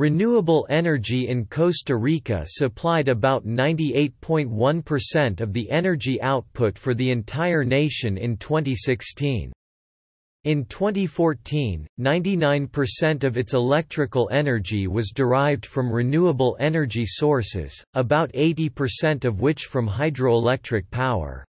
Renewable energy in Costa Rica supplied about 98.1% of the energy output for the entire nation in 2016. In 2014, 99% of its electrical energy was derived from renewable energy sources, about 80% of which from hydroelectric power.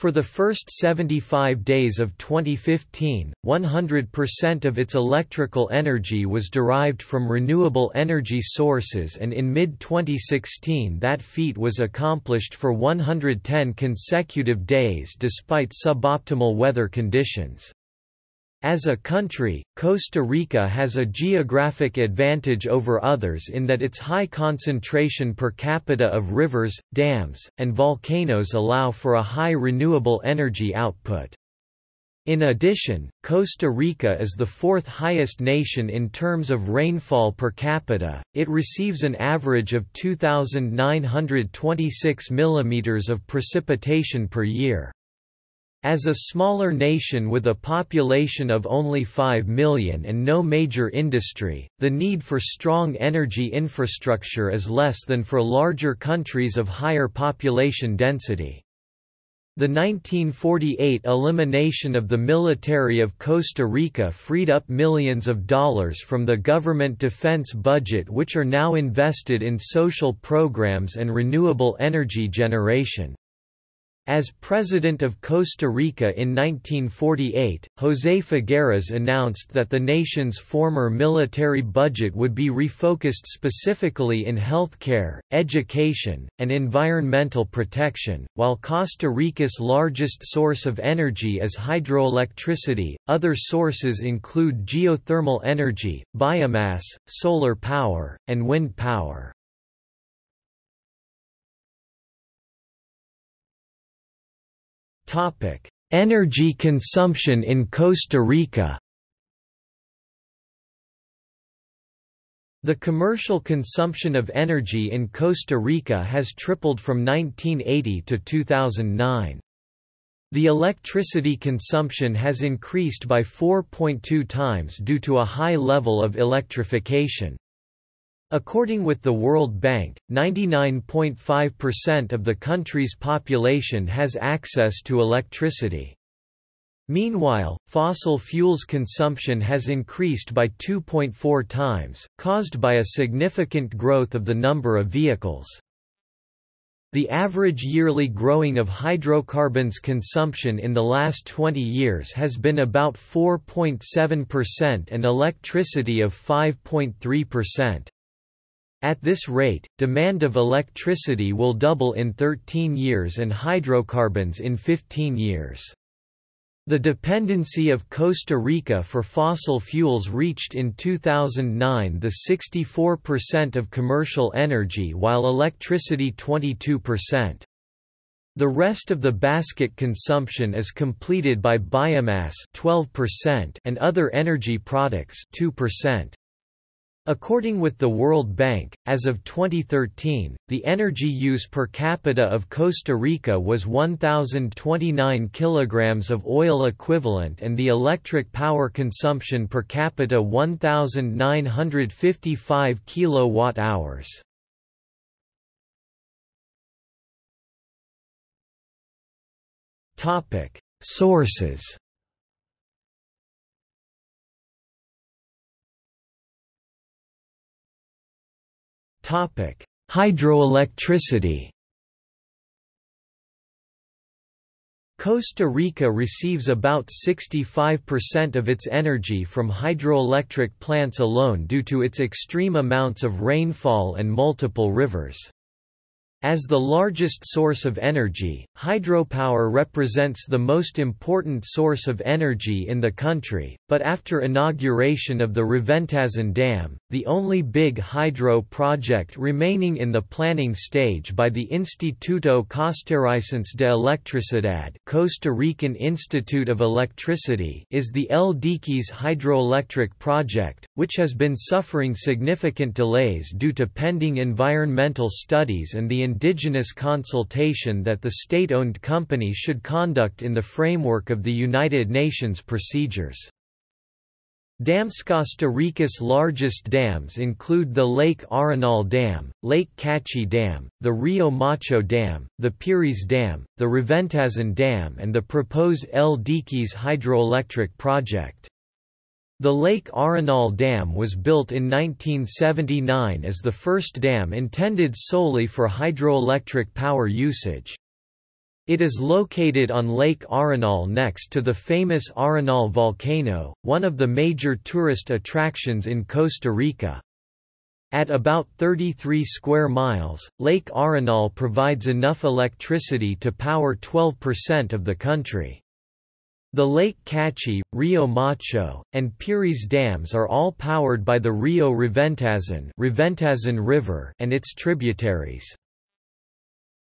For the first 75 days of 2015, 100% of its electrical energy was derived from renewable energy sources and in mid-2016 that feat was accomplished for 110 consecutive days despite suboptimal weather conditions. As a country, Costa Rica has a geographic advantage over others in that its high concentration per capita of rivers, dams, and volcanoes allow for a high renewable energy output. In addition, Costa Rica is the fourth highest nation in terms of rainfall per capita, it receives an average of 2,926 mm of precipitation per year. As a smaller nation with a population of only 5 million and no major industry, the need for strong energy infrastructure is less than for larger countries of higher population density. The 1948 elimination of the military of Costa Rica freed up millions of dollars from the government defense budget which are now invested in social programs and renewable energy generation. As President of Costa Rica in 1948, José Figueres announced that the nation's former military budget would be refocused specifically in healthcare, education, and environmental protection. While Costa Rica's largest source of energy is hydroelectricity, other sources include geothermal energy, biomass, solar power, and wind power. Energy consumption in Costa Rica. The commercial consumption of energy in Costa Rica has tripled from 1980 to 2009. The electricity consumption has increased by 4.2 times due to a high level of electrification. According with the World Bank, 99.5% of the country's population has access to electricity. Meanwhile, fossil fuels consumption has increased by 2.4 times, caused by a significant growth of the number of vehicles. The average yearly growing of hydrocarbons consumption in the last 20 years has been about 4.7% and electricity of 5.3%. At this rate, demand of electricity will double in 13 years and hydrocarbons in 15 years. The dependency of Costa Rica for fossil fuels reached in 2009 the 64% of commercial energy while electricity 22%. The rest of the basket consumption is completed by biomass 12% and other energy products 2%. According with the World Bank, as of 2013, the energy use per capita of Costa Rica was 1,029 kilograms of oil equivalent and the electric power consumption per capita 1,955 kilowatt-hours. Sources Hydroelectricity. Costa Rica receives about 65% of its energy from hydroelectric plants alone due to its extreme amounts of rainfall and multiple rivers. As the largest source of energy, hydropower represents the most important source of energy in the country, but after inauguration of the Reventazón Dam, the only big hydro project remaining in the planning stage by the Instituto Costarricense de Electricidad Costa Rican Institute of Electricity is the El Diquís hydroelectric project, which has been suffering significant delays due to pending environmental studies and the indigenous consultation that the state-owned company should conduct in the framework of the United Nations procedures. Dams Costa Rica's largest dams include the Lake Arenal Dam, Lake Cachi Dam, the Rio Macho Dam, the Piris Dam, the Reventazón Dam and the proposed El Diquís hydroelectric project. The Lake Arenal Dam was built in 1979 as the first dam intended solely for hydroelectric power usage. It is located on Lake Arenal next to the famous Arenal volcano, one of the major tourist attractions in Costa Rica. At about 33 square miles, Lake Arenal provides enough electricity to power 12% of the country. The Lake Cachi, Rio Macho, and Piris dams are all powered by the Rio Reventazon, Reventazon River and its tributaries.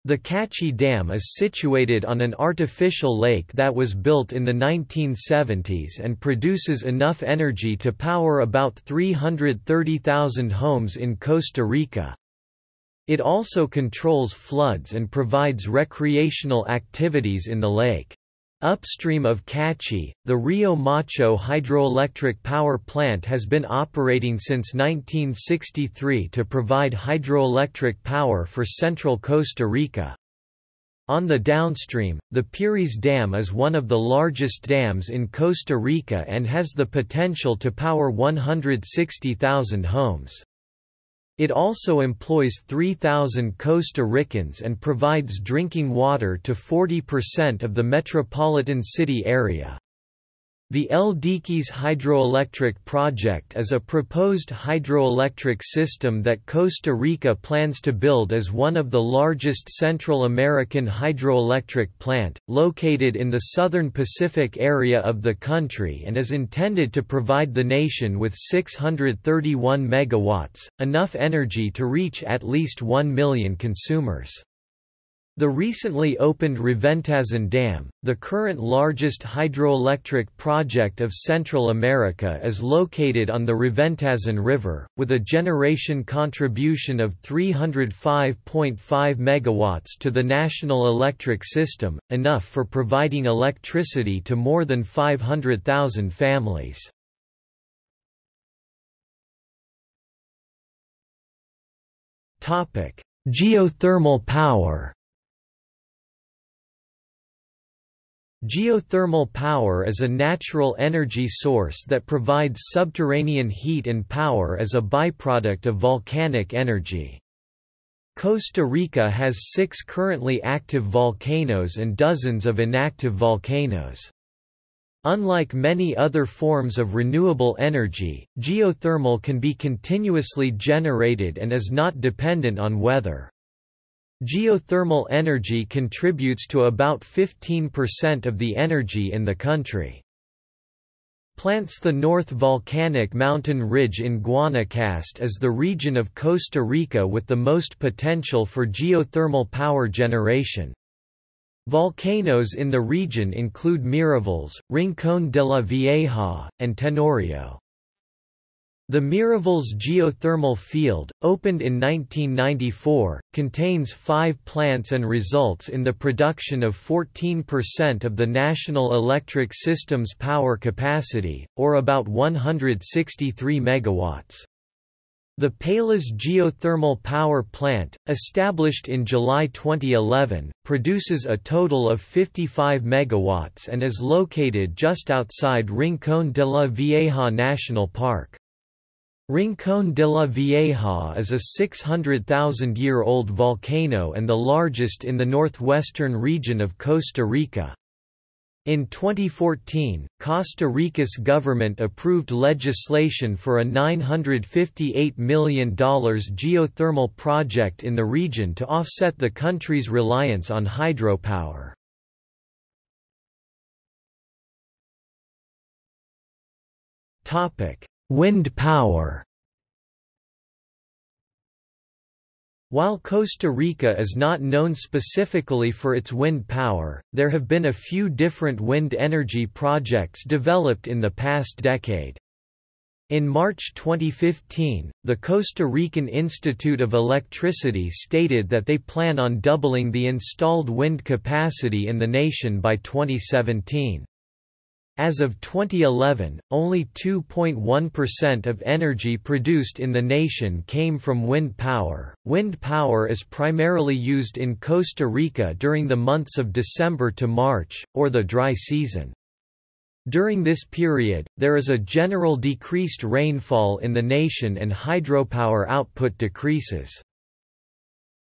The Cachi Dam is situated on an artificial lake that was built in the 1970s and produces enough energy to power about 330,000 homes in Costa Rica. It also controls floods and provides recreational activities in the lake. Upstream of Cachi, the Rio Macho hydroelectric power plant has been operating since 1963 to provide hydroelectric power for central Costa Rica. On the downstream, the Piris Dam is one of the largest dams in Costa Rica and has the potential to power 160,000 homes. It also employs 3,000 Costa Ricans and provides drinking water to 40% of the metropolitan city area. The El Diquís hydroelectric project is a proposed hydroelectric system that Costa Rica plans to build as one of the largest Central American hydroelectric plant, located in the southern Pacific area of the country and is intended to provide the nation with 631 megawatts, enough energy to reach at least 1 million consumers. The recently opened Reventazon Dam, the current largest hydroelectric project of Central America is located on the Reventazon River, with a generation contribution of 305.5 MW to the national electric system, enough for providing electricity to more than 500,000 families. Geothermal power Geothermal power is a natural energy source that provides subterranean heat and power as a byproduct of volcanic energy. Costa Rica has six currently active volcanoes and dozens of inactive volcanoes. Unlike many other forms of renewable energy, geothermal can be continuously generated and is not dependent on weather. Geothermal energy contributes to about 15% of the energy in the country. Plants The North Volcanic Mountain Ridge in Guanacaste is the region of Costa Rica with the most potential for geothermal power generation. Volcanoes in the region include Miravalles, Rincón de la Vieja, and Tenorio. The Miravalles geothermal field, opened in 1994, contains five plants and results in the production of 14% of the national electric system's power capacity, or about 163 megawatts. The Palas geothermal power plant, established in July 2011, produces a total of 55 megawatts and is located just outside Rincón de la Vieja National Park. Rincón de la Vieja is a 600,000-year-old volcano and the largest in the northwestern region of Costa Rica. In 2014, Costa Rica's government approved legislation for a $958 million geothermal project in the region to offset the country's reliance on hydropower. Wind power While Costa Rica is not known specifically for its wind power, there have been a few different wind energy projects developed in the past decade. In March 2015, the Costa Rican Institute of Electricity stated that they plan on doubling the installed wind capacity in the nation by 2017. As of 2011, only 2.1% of energy produced in the nation came from wind power. Wind power is primarily used in Costa Rica during the months of December to March, or the dry season. During this period, there is a general decreased rainfall in the nation and hydropower output decreases.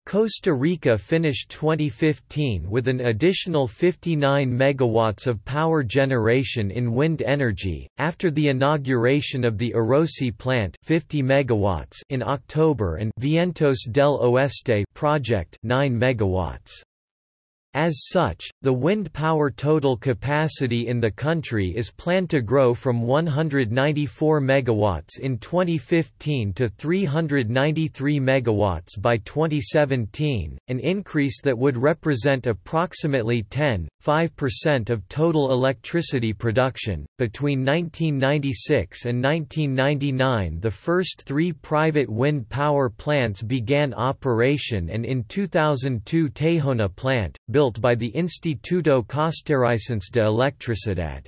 Costa Rica finished 2015 with an additional 59 megawatts of power generation in wind energy, after the inauguration of the Orosi plant 50 megawatts in October and Vientos del Oeste project 9 megawatts. As such, the wind power total capacity in the country is planned to grow from 194 megawatts in 2015 to 393 megawatts by 2017, an increase that would represent approximately 10.5% of total electricity production. Between 1996 and 1999, the first 3 private wind power plants began operation and in 2002 Tejona plant, built by the Instituto Costarricense de Electricidad.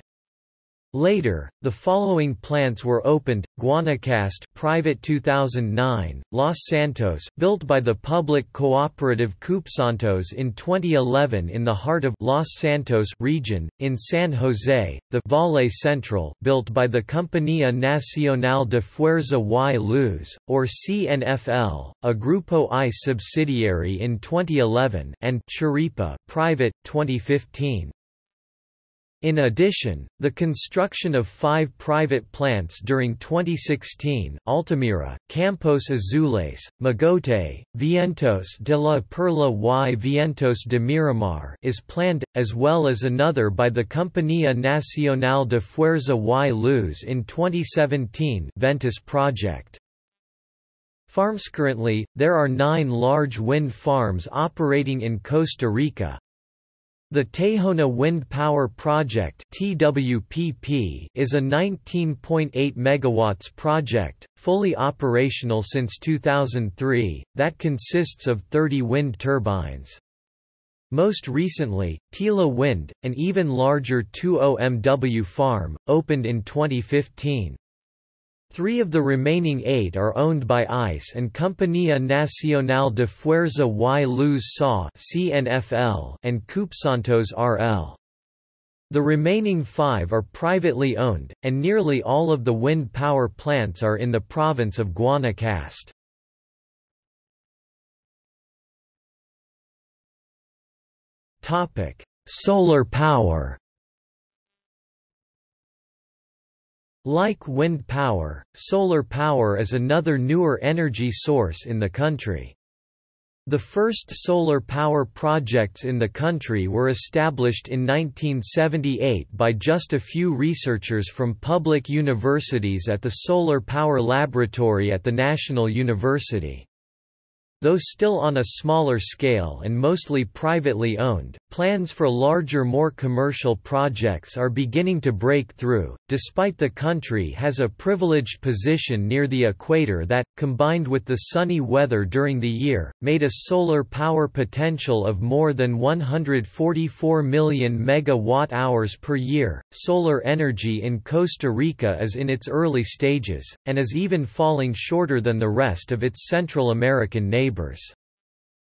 Later, the following plants were opened: Guanacaste, private 2009; Los Santos, built by the public cooperative Coopsantos in 2011 in the heart of Los Santos region in San Jose; the Valle Central, built by the Compañía Nacional de Fuerza y Luz, or CNFL, a Grupo ICE subsidiary in 2011, and Chiripa, private, 2015. In addition, the construction of five private plants during 2016 Altamira, Campos Azules, Mogote, Vientos de la Perla y Vientos de Miramar is planned, as well as another by the Compañía Nacional de Fuerza y Luz in 2017 Ventus project. Farms Currently, there are nine large wind farms operating in Costa Rica, the Tejona Wind Power Project (TWPP) is a 19.8 megawatts project, fully operational since 2003, that consists of 30 wind turbines. Most recently, Tila Wind, an even larger 2OMW farm, opened in 2015. Three of the remaining eight are owned by ICE and Compañía Nacional de Fuerza y Luz SA and Coopsantos RL. The remaining five are privately owned, and nearly all of the wind power plants are in the province of Guanacaste. Solar power Like wind power, solar power is another newer energy source in the country. The first solar power projects in the country were established in 1978 by just a few researchers from public universities at the Solar Power Laboratory at the National University. Though still on a smaller scale and mostly privately owned, plans for larger more commercial projects are beginning to break through, despite the country has a privileged position near the equator that, combined with the sunny weather during the year, made a solar power potential of more than 144 million megawatt-hours per year. Solar energy in Costa Rica is in its early stages, and is even falling shorter than the rest of its Central American neighbors neighbors.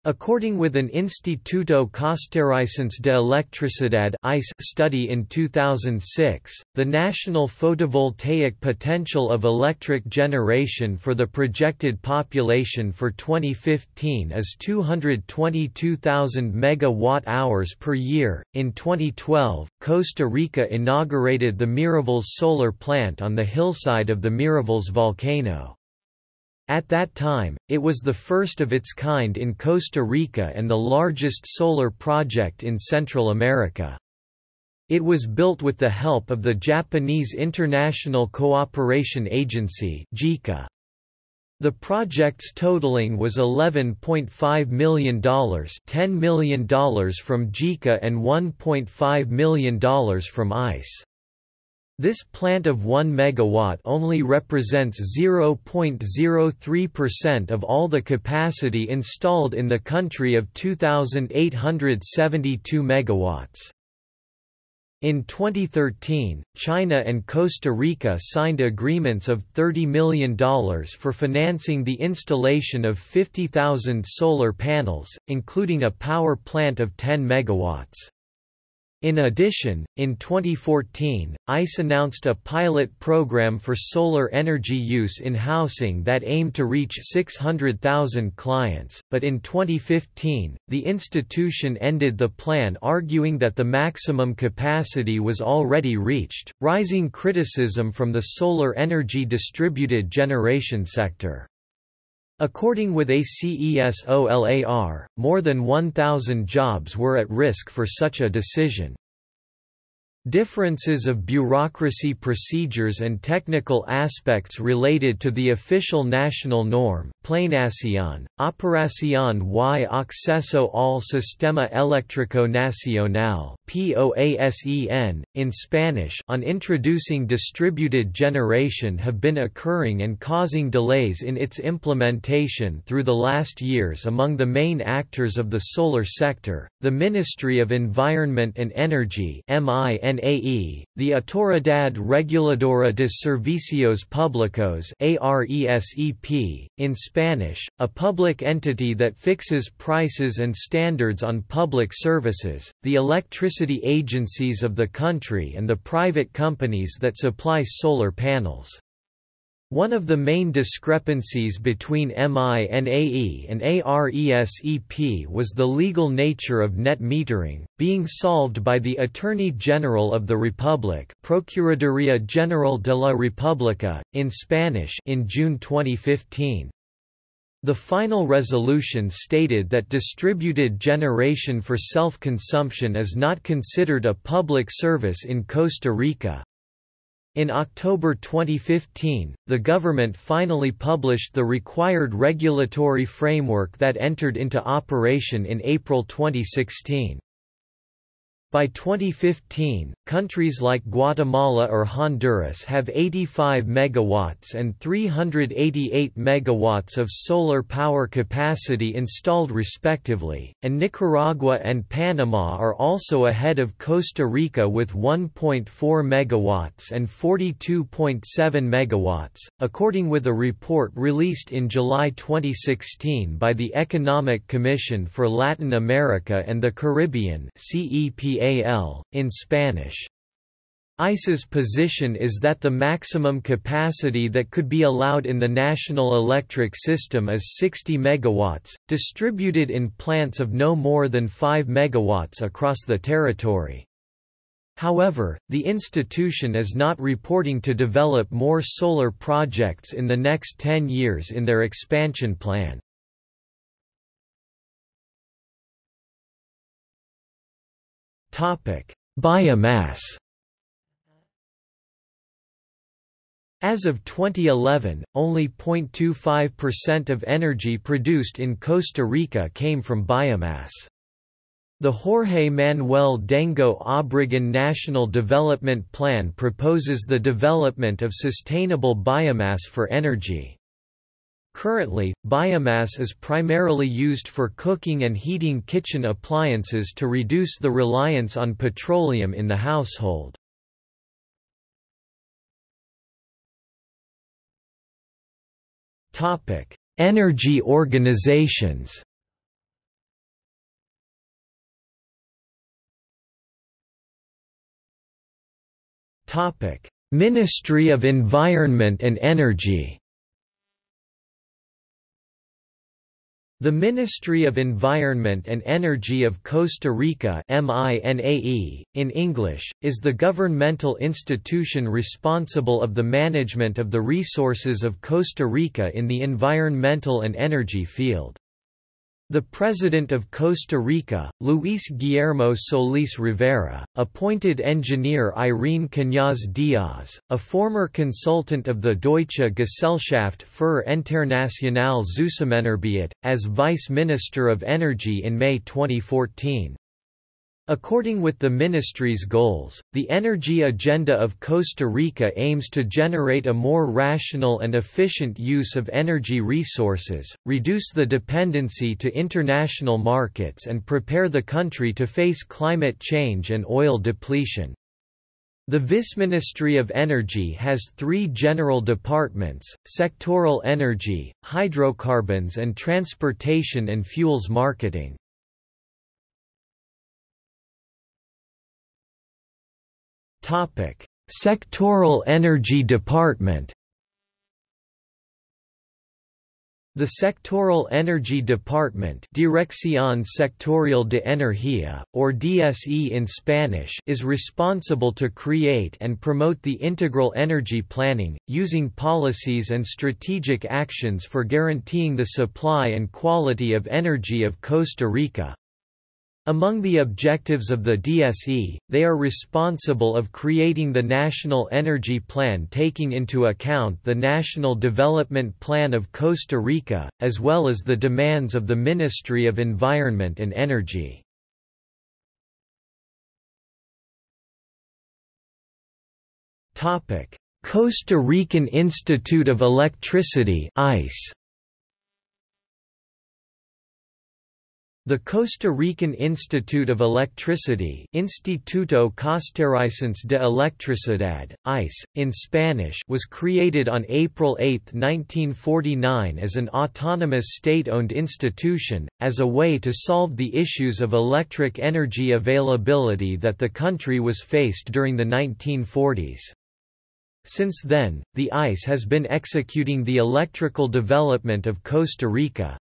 According with an Instituto Costarricense de Electricidad ICE study in 2006, the national photovoltaic potential of electric generation for the projected population for 2015 is 222,000 megawatt-hours per year. In 2012, Costa Rica inaugurated the Miravalles solar plant on the hillside of the Miravalles volcano. At that time, it was the first of its kind in Costa Rica and the largest solar project in Central America. It was built with the help of the Japanese International Cooperation Agency JICA. The project's totaling was $11.5 million $10 million from JICA and $1.5 million from ICE. This plant of 1 megawatt only represents 0.03% of all the capacity installed in the country of 2872 megawatts. In 2013, China and Costa Rica signed agreements of $30 million for financing the installation of 50,000 solar panels, including a power plant of 10 megawatts. In addition, in 2014, ICE announced a pilot program for solar energy use in housing that aimed to reach 600,000 clients, but in 2015, the institution ended the plan arguing that the maximum capacity was already reached, rising criticism from the solar energy distributed generation sector. According with ACESOLAR, more than 1,000 jobs were at risk for such a decision. Differences of bureaucracy procedures and technical aspects related to the official national norm Planeación, Operación y Acceso al Sistema Eléctrico Nacional POASEN, in Spanish on introducing distributed generation have been occurring and causing delays in its implementation through the last years among the main actors of the solar sector, the Ministry of Environment and Energy The Autoridad Reguladora de Servicios Públicos ARESEP, in Spanish, a public entity that fixes prices and standards on public services, the electricity agencies of the country and the private companies that supply solar panels. One of the main discrepancies between MINAE and ARESEP was the legal nature of net metering, being solved by the Attorney General of the Republic Procuraduría General de la República, in Spanish in June 2015. The final resolution stated that distributed generation for self-consumption is not considered a public service in Costa Rica, in October 2015, the government finally published the required regulatory framework that entered into operation in April 2016. By 2015, countries like Guatemala or Honduras have 85 megawatts and 388 megawatts of solar power capacity installed respectively, and Nicaragua and Panama are also ahead of Costa Rica with 1.4 megawatts and 42.7 megawatts, according with a report released in July 2016 by the Economic Commission for Latin America and the Caribbean CEPA AL, in Spanish. ICE's position is that the maximum capacity that could be allowed in the national electric system is 60 megawatts, distributed in plants of no more than 5 megawatts across the territory. However, the institution is not reporting to develop more solar projects in the next 10 years in their expansion plan. Biomass. As of 2011, only 0.25% of energy produced in Costa Rica came from biomass. The Jorge Manuel Dengo Obregon National Development Plan proposes the development of sustainable biomass for energy. Currently, biomass is primarily used for cooking and heating kitchen appliances to reduce the reliance on petroleum in the household. Energy organizations Ministry of Environment and Energy The Ministry of Environment and Energy of Costa Rica MINAE, in English, is the governmental institution responsible of the management of the resources of Costa Rica in the environmental and energy field. The President of Costa Rica, Luis Guillermo Solís Rivera, appointed engineer Irene Cañas Diaz, a former consultant of the Deutsche Gesellschaft für Internationale Zusammenarbeit, as Vice Minister of Energy in May 2014. According with the ministry's goals, the energy agenda of Costa Rica aims to generate a more rational and efficient use of energy resources, reduce the dependency to international markets and prepare the country to face climate change and oil depletion. The Vice-Ministry of Energy has three general departments, sectoral energy, hydrocarbons and transportation and fuels marketing. Sectoral Energy Department The Sectoral Energy Department Dirección Sectorial de Energía, or DSE in Spanish is responsible to create and promote the integral energy planning, using policies and strategic actions for guaranteeing the supply and quality of energy of Costa Rica. Among the objectives of the DSE, they are responsible of creating the National Energy Plan taking into account the National Development Plan of Costa Rica, as well as the demands of the Ministry of Environment and Energy. Costa Rican Institute of Electricity ICE The Costa Rican Institute of Electricity Instituto Costarricense de Electricidad, ICE, in Spanish was created on April 8, 1949 as an autonomous state-owned institution, as a way to solve the issues of electric energy availability that the country was faced during the 1940s. Since then, the ICE has been executing the electrical development of Costa Rica,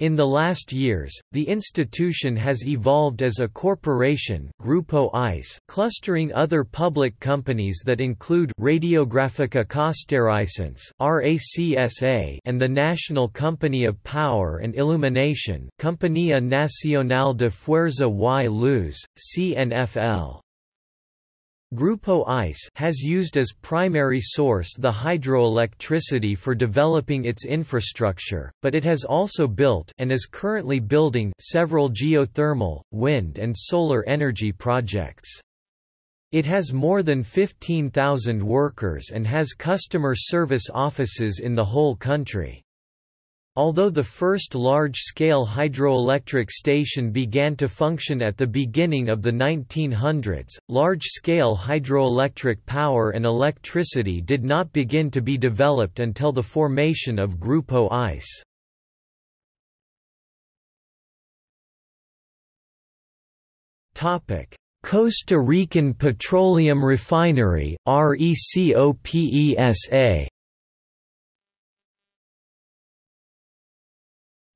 in the last years, the institution has evolved as a corporation Grupo ICE clustering other public companies that include Radiográfica Costarricense RACSA and the National Company of Power and Illumination Compañía Nacional de Fuerza y Luz, CNFL. Grupo ICE has used as primary source the hydroelectricity for developing its infrastructure, but it has also built and is currently building several geothermal, wind and solar energy projects. It has more than 15,000 workers and has customer service offices in the whole country. Although the first large-scale hydroelectric station began to function at the beginning of the 1900s, large-scale hydroelectric power and electricity did not begin to be developed until the formation of Grupo ICE. Costa Rican Petroleum Refinery RECOPESA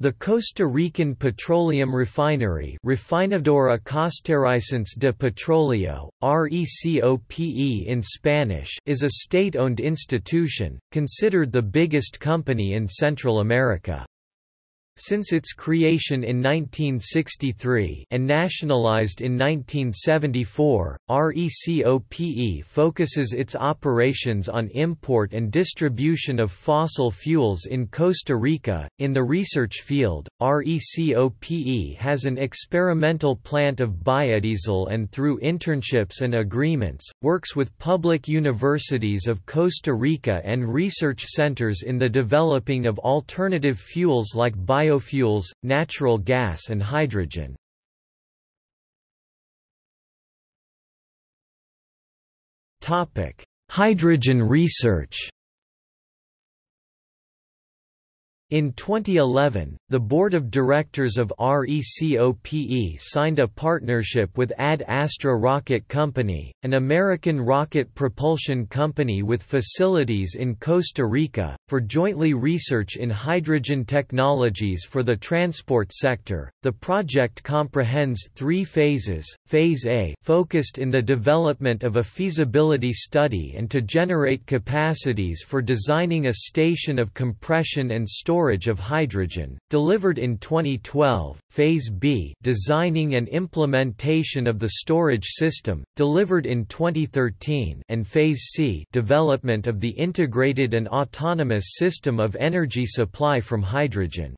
The Costa Rican petroleum refinery Refinadora Costarricense de Petróleo, RECOPE in Spanish is a state-owned institution, considered the biggest company in Central America. Since its creation in 1963 and nationalized in 1974, RECOPE focuses its operations on import and distribution of fossil fuels in Costa Rica. In the research field, RECOPE has an experimental plant of biodiesel and through internships and agreements, works with public universities of Costa Rica and research centers in the developing of alternative fuels like biodiesel biofuels, natural gas and hydrogen. Hydrogen research In 2011, the board of directors of RECOPE signed a partnership with Ad Astra Rocket Company, an American rocket propulsion company with facilities in Costa Rica, for jointly research in hydrogen technologies for the transport sector. The project comprehends three phases. Phase A focused in the development of a feasibility study and to generate capacities for designing a station of compression and storage storage of hydrogen, delivered in 2012, Phase B designing and implementation of the storage system, delivered in 2013 and Phase C development of the integrated and autonomous system of energy supply from hydrogen.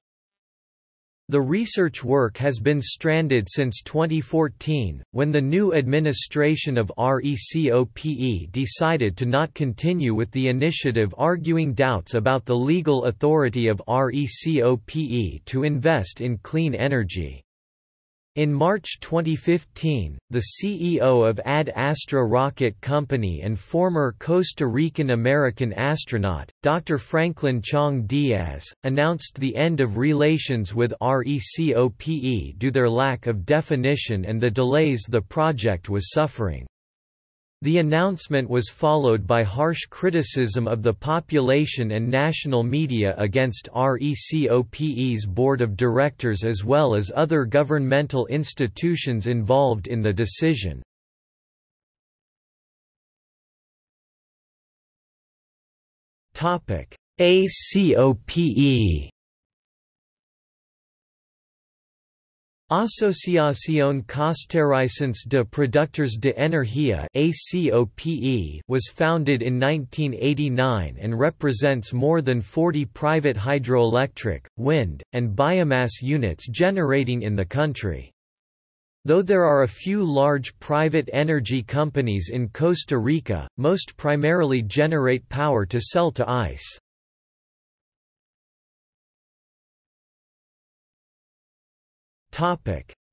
The research work has been stranded since 2014, when the new administration of RECOPE decided to not continue with the initiative arguing doubts about the legal authority of RECOPE to invest in clean energy. In March 2015, the CEO of Ad Astra Rocket Company and former Costa Rican-American astronaut, Dr. Franklin Chang Diaz, announced the end of relations with RECOPE due to their lack of definition and the delays the project was suffering. The announcement was followed by harsh criticism of the population and national media against RECOPE's board of directors as well as other governmental institutions involved in the decision. ACOPE Asociación Costarricense de Productores de Energía was founded in 1989 and represents more than 40 private hydroelectric, wind, and biomass units generating in the country. Though there are a few large private energy companies in Costa Rica, most primarily generate power to sell to ICE.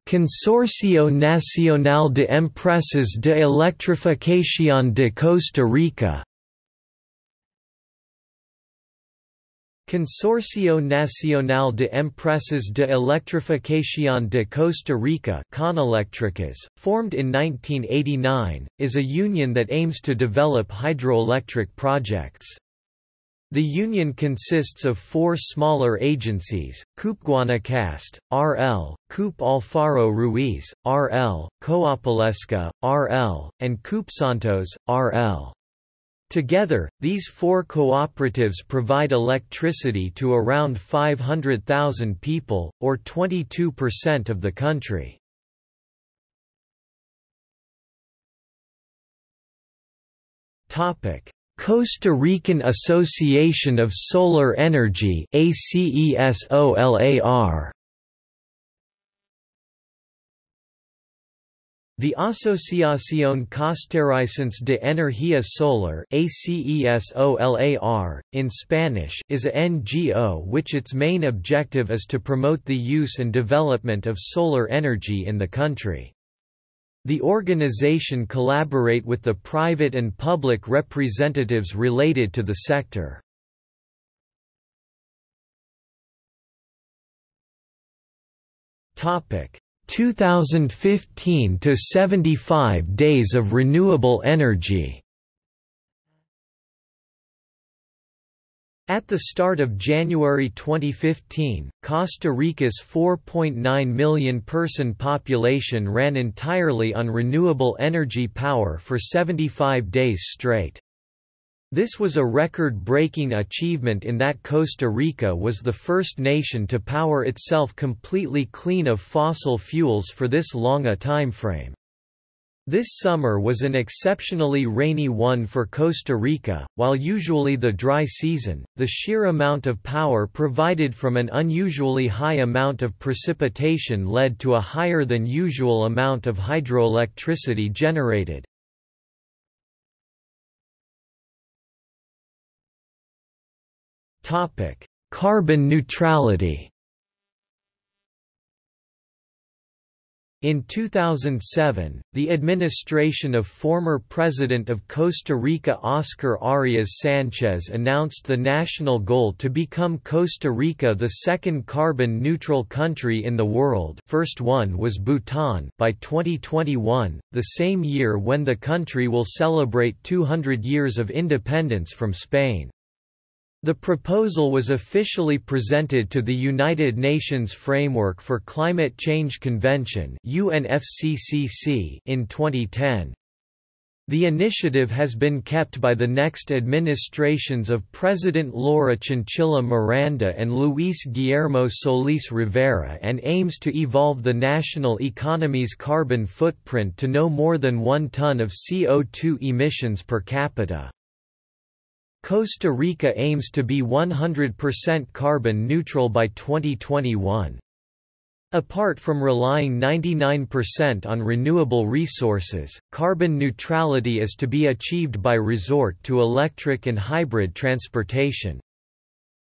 Consorcio Nacional de Empresas de Electrificación de Costa Rica Consorcio Nacional de Empresas de Electrificación de Costa Rica formed in 1989, is a union that aims to develop hydroelectric projects. The union consists of four smaller agencies, CUP Guanacaste, RL, CUP Alfaro Ruiz, RL, Coopelesca, RL, and Coopsantos, RL. Together, these four cooperatives provide electricity to around 500,000 people, or 22% of the country. Costa Rican Association of Solar Energy ACESOLAR The Asociación Costarricense de Energía Solar ACESOLAR, in Spanish, is a NGO which its main objective is to promote the use and development of solar energy in the country. The organization collaborate with the private and public representatives related to the sector. Topic 2015 to 75 days of renewable energy. At the start of January 2015, Costa Rica's 4.9 million person population ran entirely on renewable energy power for 75 days straight. This was a record-breaking achievement in that Costa Rica was the first nation to power itself completely clean of fossil fuels for this long a timeframe. This summer was an exceptionally rainy one for Costa Rica, while usually the dry season, the sheer amount of power provided from an unusually high amount of precipitation led to a higher than usual amount of hydroelectricity generated. Carbon neutrality In 2007, the administration of former President of Costa Rica Oscar Arias Sanchez announced the national goal to become Costa Rica the second carbon-neutral country in the world first one was Bhutan by 2021, the same year when the country will celebrate 200 years of independence from Spain. The proposal was officially presented to the United Nations Framework for Climate Change Convention UNFCCC in 2010. The initiative has been kept by the next administrations of President Laura Chinchilla Miranda and Luis Guillermo Solís Rivera and aims to evolve the national economy's carbon footprint to no more than one ton of CO2 emissions per capita. Costa Rica aims to be 100% carbon neutral by 2021. Apart from relying 99% on renewable resources, carbon neutrality is to be achieved by resort to electric and hybrid transportation.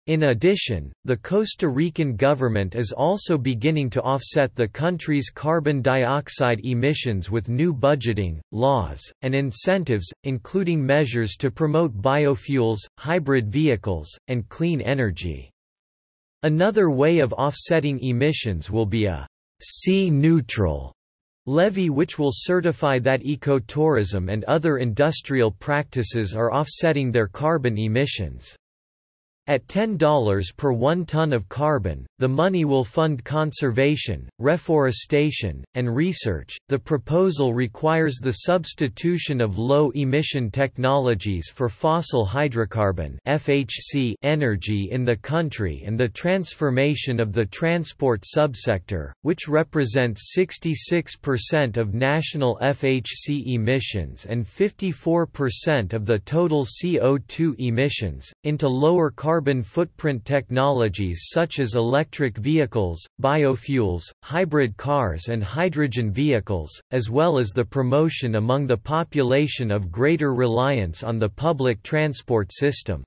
In addition, the Costa Rican government is also beginning to offset the country's carbon dioxide emissions with new budgeting, laws, and incentives, including measures to promote biofuels, hybrid vehicles, and clean energy. Another way of offsetting emissions will be a C-neutral levy which will certify that ecotourism and other industrial practices are offsetting their carbon emissions. At $10 per one ton of carbon, the money will fund conservation, reforestation, and research. The proposal requires the substitution of low emission technologies for fossil hydrocarbon (FHC) energy in the country and the transformation of the transport subsector, which represents 66% of national FHC emissions and 54% of the total CO2 emissions, into lower carbon carbon footprint technologies such as electric vehicles, biofuels, hybrid cars and hydrogen vehicles, as well as the promotion among the population of greater reliance on the public transport system.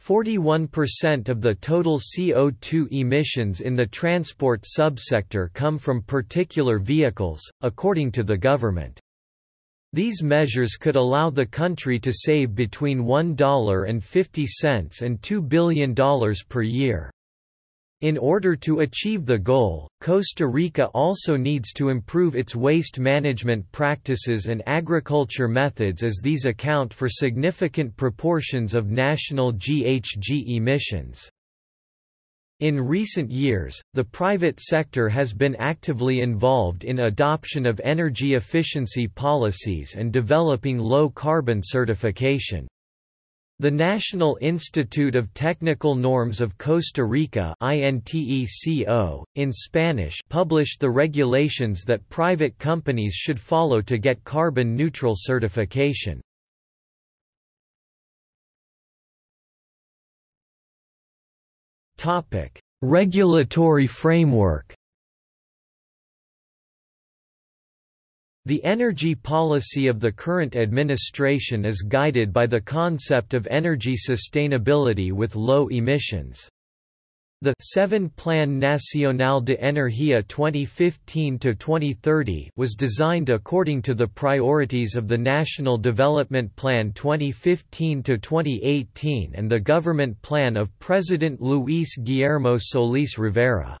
41% of the total CO2 emissions in the transport subsector come from particular vehicles, according to the government. These measures could allow the country to save between $1.50 and $2 billion per year. In order to achieve the goal, Costa Rica also needs to improve its waste management practices and agriculture methods as these account for significant proportions of national GHG emissions. In recent years, the private sector has been actively involved in adoption of energy efficiency policies and developing low-carbon certification. The National Institute of Technical Norms of Costa Rica in Spanish published the regulations that private companies should follow to get carbon neutral certification. Topic: Regulatory framework. The energy policy of the current administration is guided by the concept of energy sustainability with low emissions. The 7 Plan Nacional de Energía 2015-2030 was designed according to the priorities of the National Development Plan 2015-2018 and the government plan of President Luis Guillermo Solís Rivera.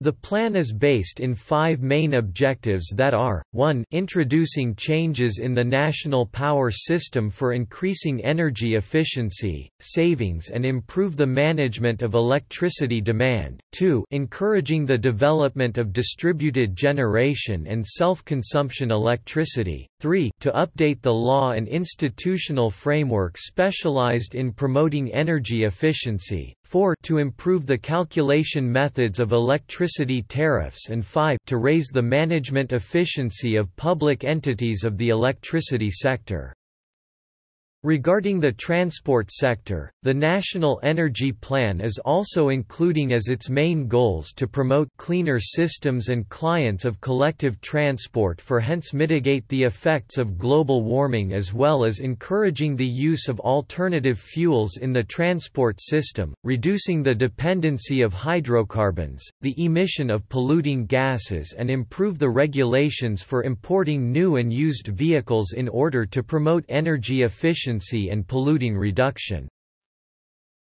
The plan is based in five main objectives that are, 1 introducing changes in the national power system for increasing energy efficiency, savings and improve the management of electricity demand, 2 encouraging the development of distributed generation and self-consumption electricity, 3 to update the law and institutional framework specialized in promoting energy efficiency, 4 to improve the calculation methods of electricity tariffs and 5 to raise the management efficiency of public entities of the electricity sector. Regarding the transport sector, the National Energy Plan is also including as its main goals to promote cleaner systems and clients of collective transport for hence mitigate the effects of global warming as well as encouraging the use of alternative fuels in the transport system, reducing the dependency of hydrocarbons, the emission of polluting gases and improve the regulations for importing new and used vehicles in order to promote energy efficiency efficiency and polluting reduction.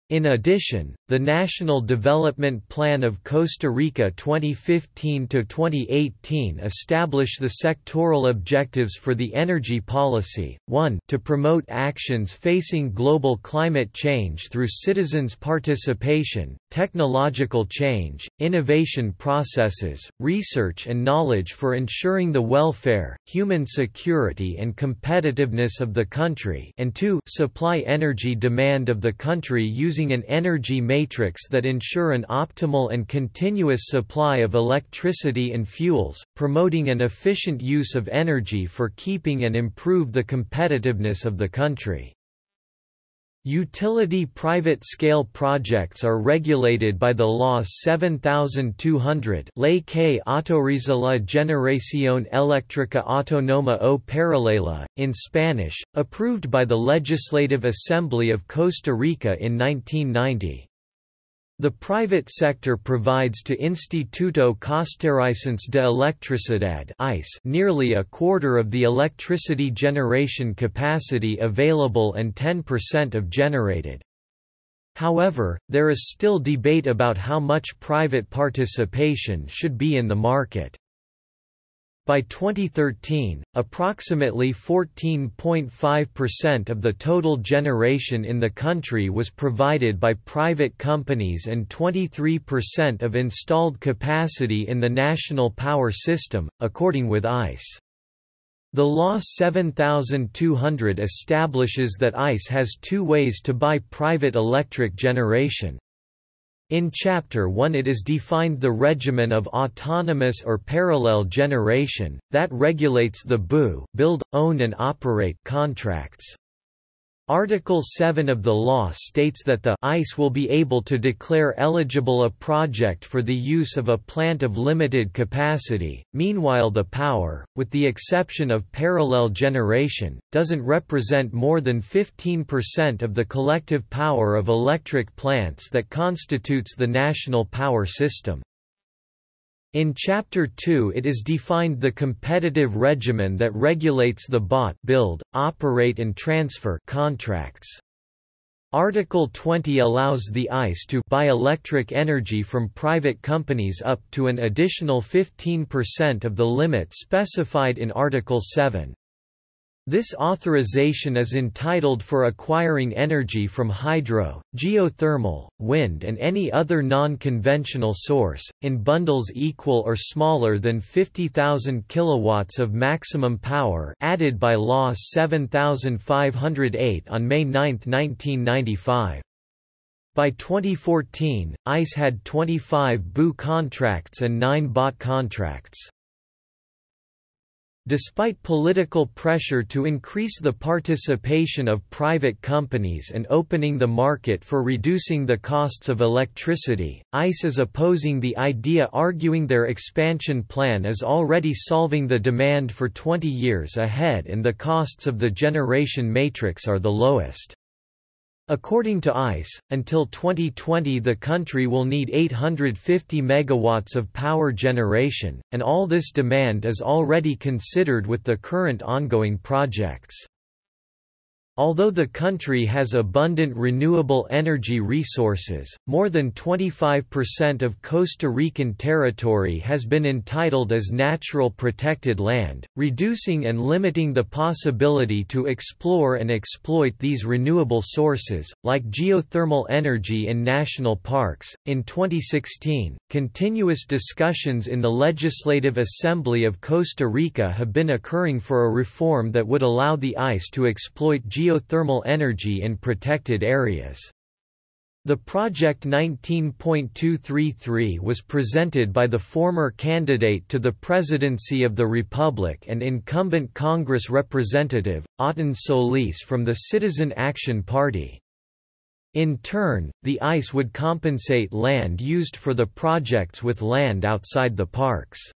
In addition, the National Development Plan of Costa Rica 2015–2018 establish the sectoral objectives for the energy policy, 1 to promote actions facing global climate change through citizens' participation, technological change, innovation processes, research and knowledge for ensuring the welfare, human security and competitiveness of the country. And 2 supply energy demand of the country using using an energy matrix that ensure an optimal and continuous supply of electricity and fuels, promoting an efficient use of energy for keeping and improve the competitiveness of the country. Utility private-scale projects are regulated by the Law 7200 Ley que autoriza la generación eléctrica autónoma o paralela, in Spanish, approved by the Legislative Assembly of Costa Rica in 1990. The private sector provides to Instituto Costarricense de Electricidad ICE nearly a quarter of the electricity generation capacity available and 10% of generated. However, there is still debate about how much private participation should be in the market. By 2013, approximately 14.5% of the total generation in the country was provided by private companies and 23% of installed capacity in the national power system, according with ICE. The Law 7200 establishes that ICE has two ways to buy private electric generation. In Chapter 1 it is defined the regimen of autonomous or parallel generation, that regulates the BOO build, own and operate contracts. Article 7 of the law states that the ICE will be able to declare eligible a project for the use of a plant of limited capacity, meanwhile the power, with the exception of parallel generation, doesn't represent more than 15% of the collective power of electric plants that constitutes the national power system. In Chapter 2 it is defined the competitive regimen that regulates the BOT build, operate and transfer contracts. Article 20 allows the ICE to buy electric energy from private companies up to an additional 15% of the limit specified in Article 7. This authorization is entitled for acquiring energy from hydro, geothermal, wind and any other non-conventional source, in bundles equal or smaller than 50,000 kilowatts of maximum power added by Law 7508 on May 9, 1995. By 2014, ICE had 25 BOO contracts and 9 BOT contracts. Despite political pressure to increase the participation of private companies and opening the market for reducing the costs of electricity, ICE is opposing the idea arguing their expansion plan is already solving the demand for 20 years ahead and the costs of the generation matrix are the lowest. According to ICE, until 2020 the country will need 850 megawatts of power generation, and all this demand is already considered with the current ongoing projects. Although the country has abundant renewable energy resources, more than 25% of Costa Rican territory has been entitled as natural protected land, reducing and limiting the possibility to explore and exploit these renewable sources, like geothermal energy in national parks. In 2016, continuous discussions in the Legislative Assembly of Costa Rica have been occurring for a reform that would allow the ICE to exploit geothermal geothermal energy in protected areas. The Project 19.233 was presented by the former candidate to the presidency of the Republic and incumbent Congress representative, Ottón Solís from the Citizen Action Party. In turn, the ICE would compensate land used for the projects with land outside the parks.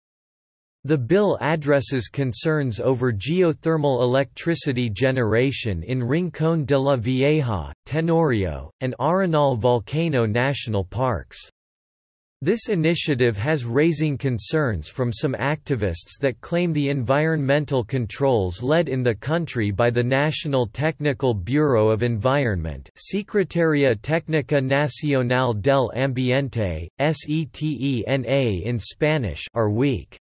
The bill addresses concerns over geothermal electricity generation in Rincón de la Vieja, Tenorio, and Arenal Volcano National Parks. This initiative has raising concerns from some activists that claim the environmental controls led in the country by the National Technical Bureau of Environment Secretaría Técnica Nacional del Ambiente, SETENA in Spanish are weak.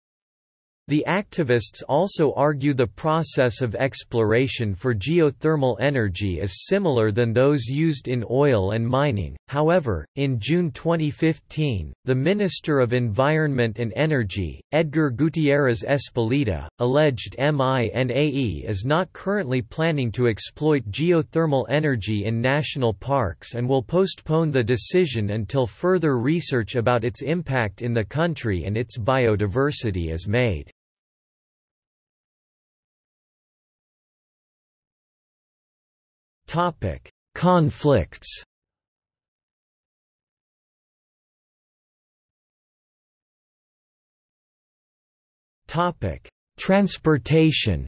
The activists also argue the process of exploration for geothermal energy is similar than those used in oil and mining. However, in June 2015, the Minister of Environment and Energy, Edgar Gutiérrez Espeleta, alleged MINAE is not currently planning to exploit geothermal energy in national parks and will postpone the decision until further research about its impact in the country and its biodiversity is made. Topic: Conflicts Topic: Transportation.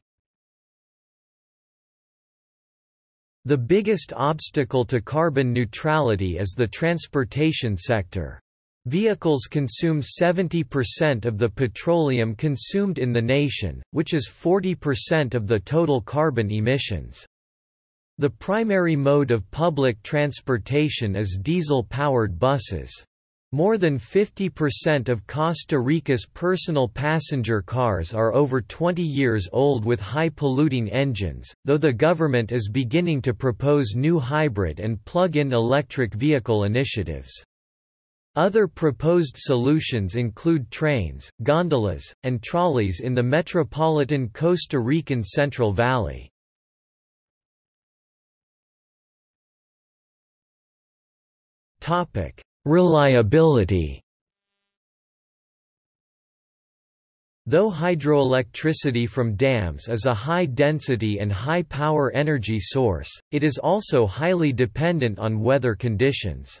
The biggest obstacle to carbon neutrality is the transportation sector. Vehicles consume 70% of the petroleum consumed in the nation, which is 40% of the total carbon emissions. The primary mode of public transportation is diesel-powered buses. More than 50% of Costa Rica's personal passenger cars are over 20 years old with high-polluting engines, though the government is beginning to propose new hybrid and plug-in electric vehicle initiatives. Other proposed solutions include trains, gondolas, and trolleys in the metropolitan Costa Rican Central Valley. Topic Reliability Though hydroelectricity from dams is a high-density and high-power energy source, it is also highly dependent on weather conditions.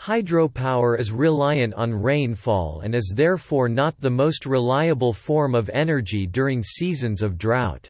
Hydropower is reliant on rainfall and is therefore not the most reliable form of energy during seasons of drought.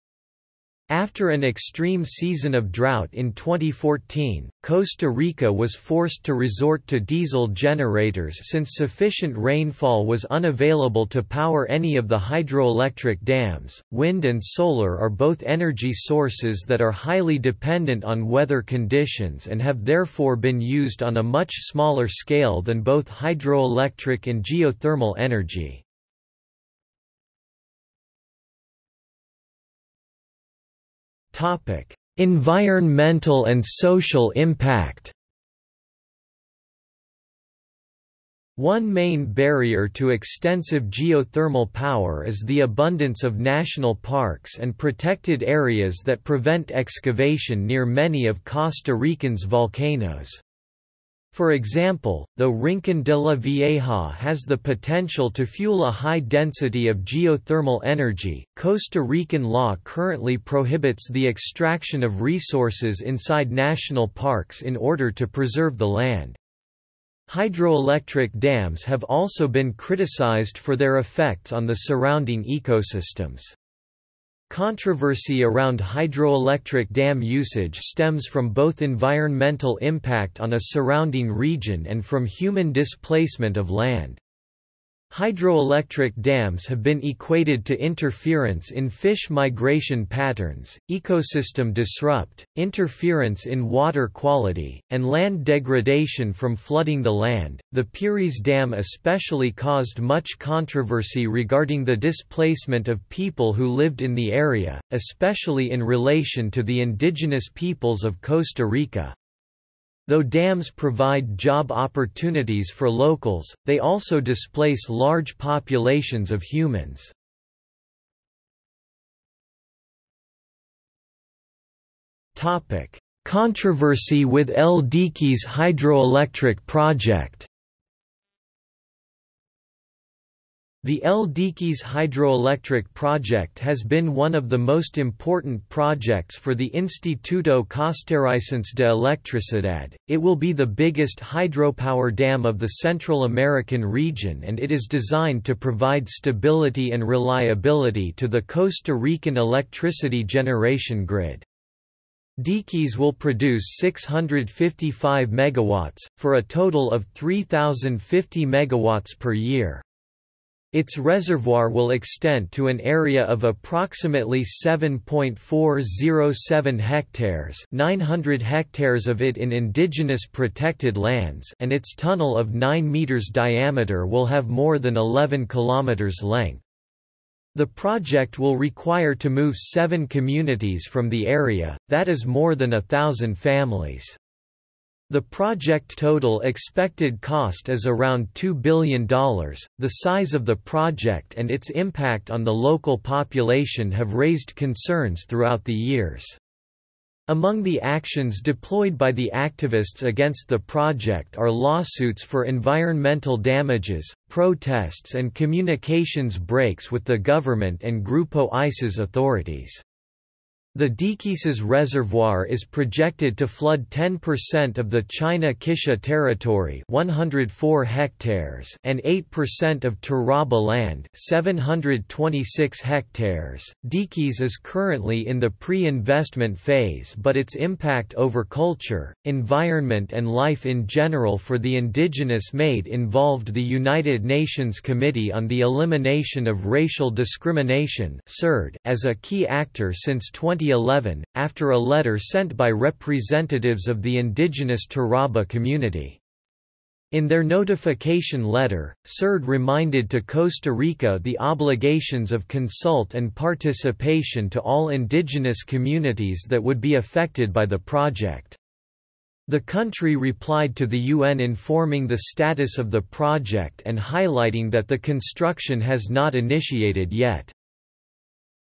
After an extreme season of drought in 2014, Costa Rica was forced to resort to diesel generators since sufficient rainfall was unavailable to power any of the hydroelectric dams. Wind and solar are both energy sources that are highly dependent on weather conditions and have therefore been used on a much smaller scale than both hydroelectric and geothermal energy. Topic: Environmental and social impact. One main barrier to extensive geothermal power is the abundance of national parks and protected areas that prevent excavation near many of Costa Rican's volcanoes. For example, though Rincon de la Vieja has the potential to fuel a high density of geothermal energy, Costa Rican law currently prohibits the extraction of resources inside national parks in order to preserve the land. Hydroelectric dams have also been criticized for their effects on the surrounding ecosystems. Controversy around hydroelectric dam usage stems from both environmental impact on a surrounding region and from human displacement of land. Hydroelectric dams have been equated to interference in fish migration patterns, ecosystem disrupt, interference in water quality, and land degradation from flooding the land. The Pirrís Dam especially caused much controversy regarding the displacement of people who lived in the area, especially in relation to the indigenous peoples of Costa Rica. Though dams provide job opportunities for locals, they also displace large populations of humans. Controversy with El Diquís hydroelectric project The El Diquís hydroelectric project has been one of the most important projects for the Instituto Costarricense de Electricidad. It will be the biggest hydropower dam of the Central American region and it is designed to provide stability and reliability to the Costa Rican electricity generation grid. Diquís will produce 655 megawatts, for a total of 3,050 megawatts per year. Its reservoir will extend to an area of approximately 7.407 hectares 900 hectares of it in indigenous protected lands and its tunnel of 9 meters diameter will have more than 11 kilometers length. The project will require to move seven communities from the area, that is more than a thousand families. The project total expected cost is around $2 billion. The size of the project and its impact on the local population have raised concerns throughout the years. Among the actions deployed by the activists against the project are lawsuits for environmental damages, protests and communications breaks with the government and Grupo ICE's authorities. The Diquís's Reservoir is projected to flood 10% of the China Kichá territory 104 hectares and 8% of Térraba land 726 hectares. Diquís is currently in the pre-investment phase but its impact over culture, environment and life in general for the indigenous made involved the United Nations Committee on the Elimination of Racial Discrimination as a key actor since 20 2011, after a letter sent by representatives of the indigenous Térraba community. In their notification letter, CERD reminded to Costa Rica the obligations of consult and participation to all indigenous communities that would be affected by the project. The country replied to the UN informing the status of the project and highlighting that the construction has not initiated yet.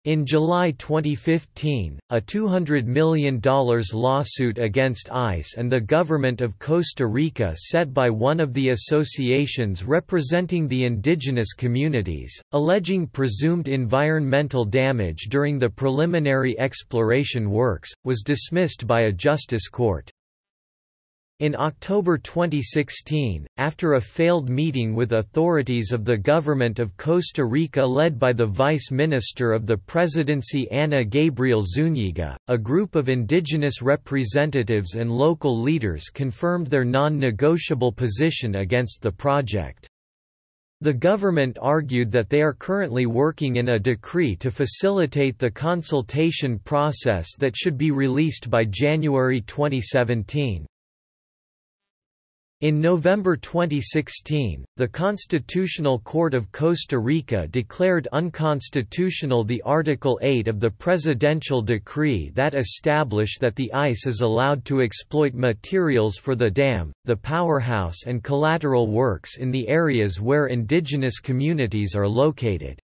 In July 2015, a $200 million lawsuit against ICE and the government of Costa Rica set by one of the associations representing the indigenous communities, alleging presumed environmental damage during the preliminary exploration works, was dismissed by a justice court. In October 2016, after a failed meeting with authorities of the government of Costa Rica led by the Vice Minister of the Presidency Ana Gabriel Zúñiga, a group of indigenous representatives and local leaders confirmed their non-negotiable position against the project. The government argued that they are currently working in a decree to facilitate the consultation process that should be released by January 2017. In November 2016, the Constitutional Court of Costa Rica declared unconstitutional the Article 8 of the presidential decree that established that the ICE is allowed to exploit materials for the dam, the powerhouse and collateral works in the areas where indigenous communities are located.